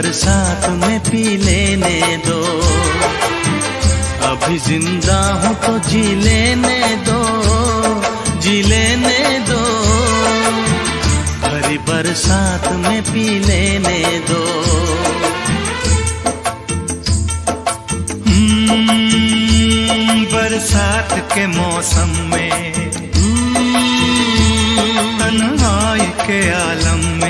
बरसात में पी लेने दो। अभी ज़िंदा हूँ तो जी लेने दो जी लेने दो। भरी बरसात में पी लेने दो। हम्म, बरसात के मौसम में तन्हाई के आलम में।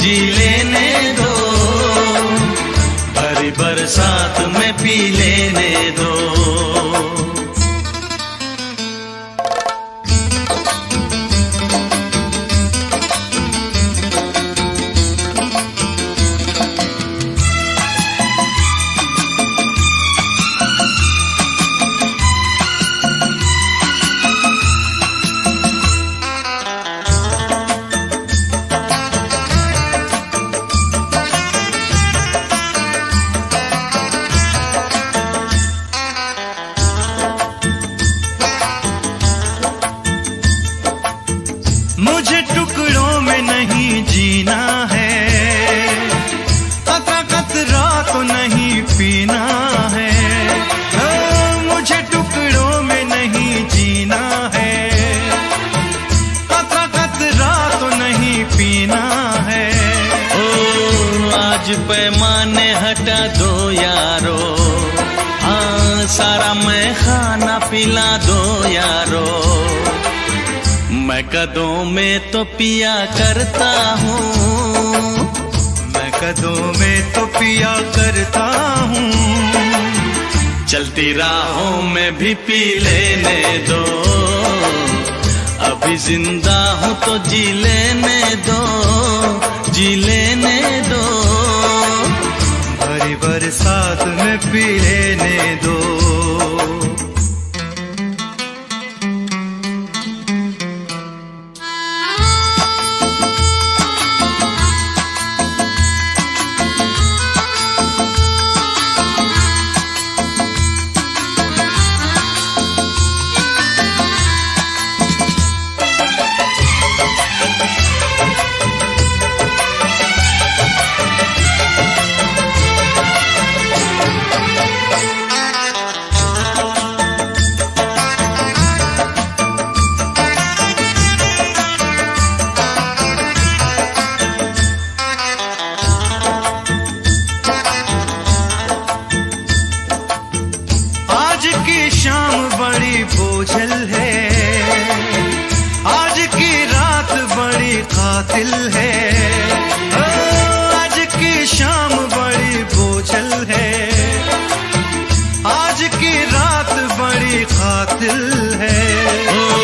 जी लेने दो। हरी बरसात में पी लेने दो यारो। मैं कदों में तो पिया करता हूँ। मैं कदों में तो पिया करता हूँ। चलती राहों में भी पी लेने दो। अभी ज़िंदा हूँ तो जी लेने दो। जी लेने दो। भरी बरसात में पी लेने दो। कातिल है। ओ, आज की शाम बड़ी बोझल है। आज की रात बड़ी कातिल है। ओ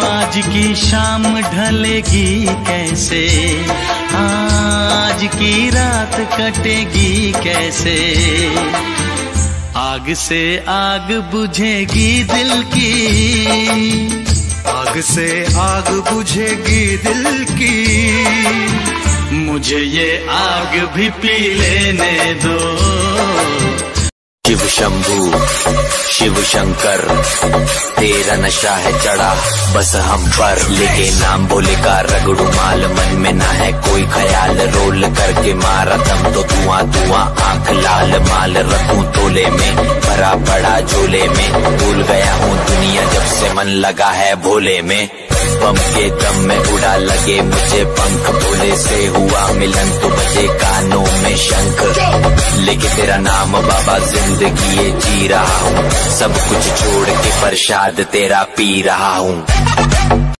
आज की शाम ढलेगी कैसे? आज की रात कटेगी कैसे? आग से आग बुझेगी दिल की। आग से आग बुझेगी दिल की। मुझे ये आग भी पी लेने दो। शिव शंभू, शिव शंकर, तेरा नशा है चढ़ा, बस हम पर। लेके नाम बोले का रगड़ू माल मन में ना है कोई ख्याल। रोल करके मारा दम तो धुआँ धुआँ, आँख लाल माल। रखूँ तोले में, भरा पड़ा झोले में। भूल गया हूँ दुनिया जब से मन लगा है भोले में। बम के दम में उड़ा लगे मुझे पंख, भोले से हुआ मिलन। तो बजे कानों में शंख। लेके तेरा नाम बाबा ज़िंदगी जी रहा हूँ। सब कुछ छोड़ के प्रसाद तेरा पी रहा हूँ।